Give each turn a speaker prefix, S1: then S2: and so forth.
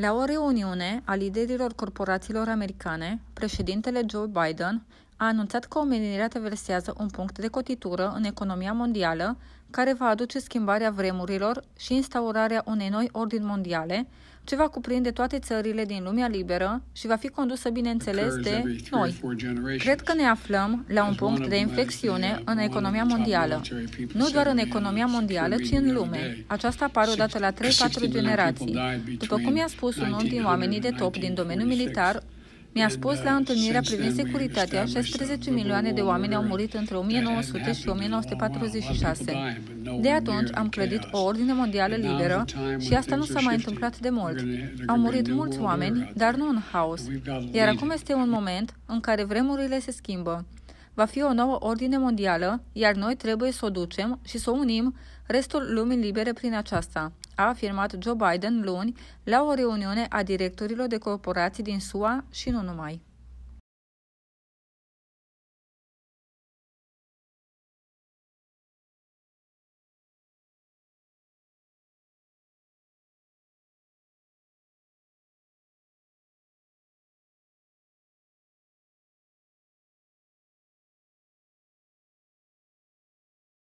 S1: La o reuniune a liderilor corporațiilor americane, președintele Joe Biden a anunțat că omenirea traversează un punct de cotitură în economia mondială care va aduce schimbarea vremurilor și instaurarea unei noi ordini mondiale, ce va cuprinde toate țările din lumea liberă și va fi condusă, bineînțeles, de noi. Cred că ne aflăm la un punct de inflexiune în economia mondială. Nu doar în economia mondială, ci în lume. Aceasta apare odată la 3-4 generații. După cum i-a spus unul din oamenii de top din domeniul militar, mi-a spus la întâlnirea privind securitatea, 16 milioane de oameni au murit între 1900 și 1946. De atunci am clădit o ordine mondială liberă și asta nu s-a mai întâmplat de mult. Au murit mulți oameni, dar nu în haos. Iar acum este un moment în care vremurile se schimbă. Va fi o nouă ordine mondială, iar noi trebuie să o ducem și să unim restul lumii libere prin aceasta, a afirmat Joe Biden luni la o reuniune a directorilor de corporații din SUA și nu numai.